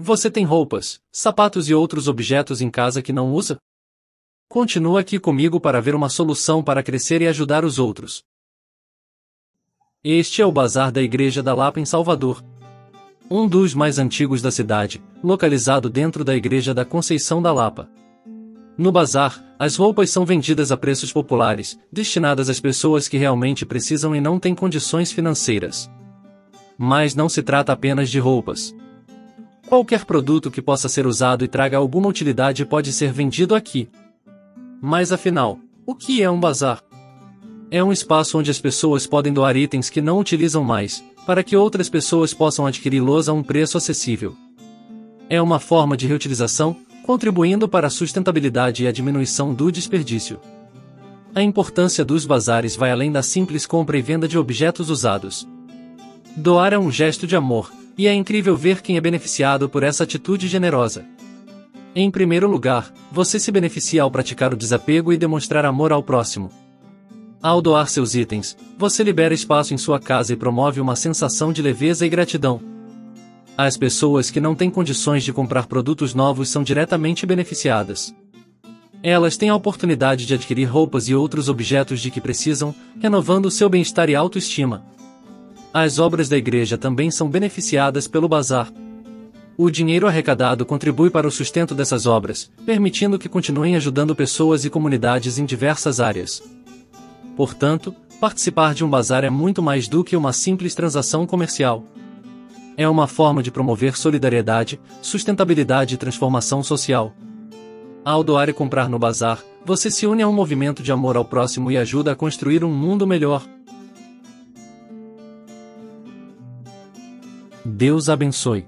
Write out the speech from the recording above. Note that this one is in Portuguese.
Você tem roupas, sapatos e outros objetos em casa que não usa? Continua aqui comigo para ver uma solução para crescer e ajudar os outros. Este é o bazar da Igreja da Lapa em Salvador. Um dos mais antigos da cidade, localizado dentro da Igreja da Conceição da Lapa. No bazar, as roupas são vendidas a preços populares, destinadas às pessoas que realmente precisam e não têm condições financeiras. Mas não se trata apenas de roupas. Qualquer produto que possa ser usado e traga alguma utilidade pode ser vendido aqui. Mas afinal, o que é um bazar? É um espaço onde as pessoas podem doar itens que não utilizam mais, para que outras pessoas possam adquiri-los a um preço acessível. É uma forma de reutilização, contribuindo para a sustentabilidade e a diminuição do desperdício. A importância dos bazares vai além da simples compra e venda de objetos usados. Doar é um gesto de amor, e é incrível ver quem é beneficiado por essa atitude generosa. Em primeiro lugar, você se beneficia ao praticar o desapego e demonstrar amor ao próximo. Ao doar seus itens, você libera espaço em sua casa e promove uma sensação de leveza e gratidão. As pessoas que não têm condições de comprar produtos novos são diretamente beneficiadas. Elas têm a oportunidade de adquirir roupas e outros objetos de que precisam, renovando seu bem-estar e autoestima. As obras da igreja também são beneficiadas pelo bazar. O dinheiro arrecadado contribui para o sustento dessas obras, permitindo que continuem ajudando pessoas e comunidades em diversas áreas. Portanto, participar de um bazar é muito mais do que uma simples transação comercial. É uma forma de promover solidariedade, sustentabilidade e transformação social. Ao doar e comprar no bazar, você se une a um movimento de amor ao próximo e ajuda a construir um mundo melhor. Deus abençoe.